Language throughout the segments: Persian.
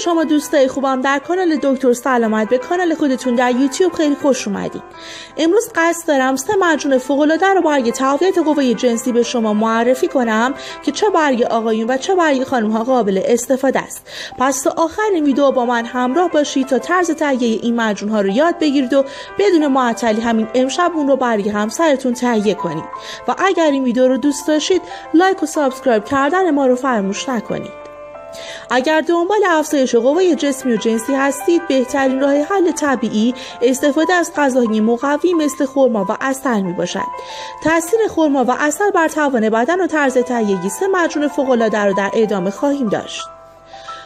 شما دوستای خوبم در کانال دکتر سلامت به کانال خودتون در یوتیوب خیلی خوش اومدین. امروز قصد دارم سه مجون فوقالعاده رو برای تقویت قوه جنسی به شما معرفی کنم که چه برای آقایون و چه برای خانم ها قابل استفاده است. پس تا آخر این ویدیو با من همراه باشید تا طرز تهیه این مجون رو یاد بگیرید و بدون معطلی همین امشب اون رو برای همسرتون تهیه کنید. و اگر این ویدیو رو دوست داشتید like و subscribe کردن ما رو فراموش نکنید. اگر دنبال افزایش قوای جسمی و جنسی هستید بهترین راه حل طبیعی استفاده از غذاهای مقوی مثل خرما و عسل می باشد تاثیر خرما و عسل بر توان بدن و طرز تهیه‌ی سه معجون فوق‌العاده رو در ادامه خواهیم داشت.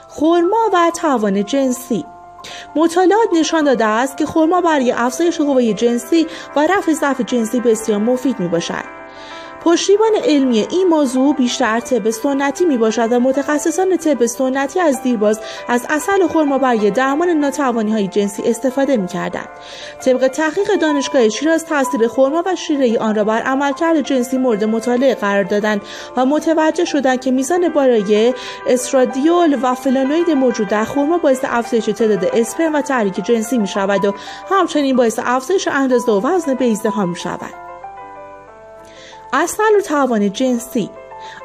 خرما و توان جنسی. مطالعات نشان داده است که خرما برای افزایش قوای جنسی و رفع ضعف جنسی بسیار مفید می باشد پشتیبان علمی این موضوع بیشتر طب سنتی می باشد و متخصصان طب سنتی از دیرباز از اصل خرما برای درمان ناتوانی های جنسی استفاده می کردند. طبق تحقیق دانشگاه شیراز تاثیر خرما و شیره آن را بر عملکرد جنسی مورد مطالعه قرار دادند و متوجه شدند که میزان بالای استرادیول و فلانوید موجود در خرما باعث افزایش تعداد اسپرم و تحریک جنسی می شود و همچنین باعث افزایش اندازه و وزن بیزده ها می شود. اصل و توان جنسی.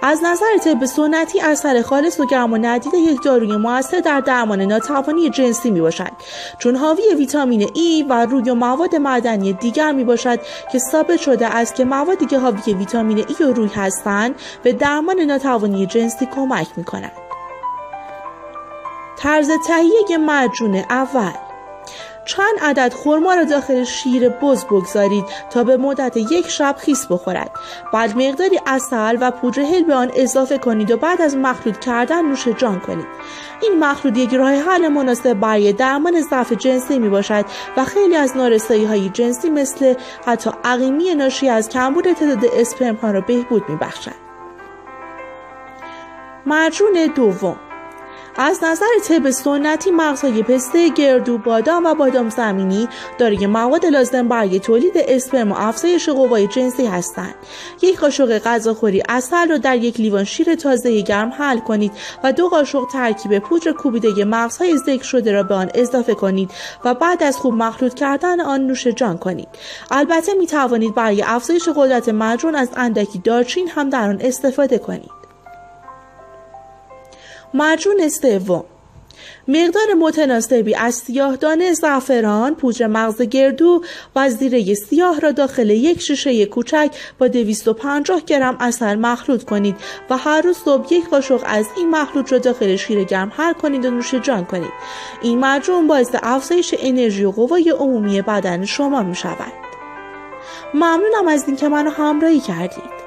از نظر طب سنتی اثر خالص و گرم و ندید یک داروی موثر در درمان ناتوانی جنسی می باشد چون حاوی ویتامین ای و روی و مواد معدنی دیگر می باشد که ثابت شده است که موادی که حاوی ویتامین ای و روی هستند به درمان ناتوانی جنسی کمک می کنند طرز تهیه مجون اول. چند عدد خرما را داخل شیر بز بگذارید تا به مدت یک شب خیس بخورد. بعد مقداری اصل و پودر هل به آن اضافه کنید و بعد از مخلوط کردن نوش جان کنید. این مخلوط یک راه حل مناسب برای درمان ضعف جنسی می باشد و خیلی از نارسایی های جنسی مثل حتی عقیمی ناشی از کمبود تعداد اسپرم ها را بهبود می بخشد. مرجون دوم. از نظر طب سنتی مغزهای پسته گردو بادام و بادام زمینی دارای مواد لازم برای تولید اسپرم و افزایش قوای جنسی هستند. یک قاشق غذاخوری اصل را در یک لیوان شیر تازه گرم حل کنید و دو قاشق ترکیب پودر کوبیده مغزهای ذکر شده را به آن اضافه کنید و بعد از خوب مخلوط کردن آن نوش جان کنید. البته می توانید برای افزایش قدرت مجون از اندکی دارچین هم در آن استفاده کنید. مرجون سوم مقدار متناسبی از سیاه دانه زعفران، پودر مغز گردو و زیره سیاه را داخل یک شیشه کوچک با 250 گرم اصل مخلوط کنید و هر روز صبح یک قاشق از این مخلوط را داخل شیر گرم حل کنید و نوش جان کنید. این مجون باعث افزایش انرژی و قوای عمومی بدن شما می شود. ممنونم از اینکه منو همراهی کردید.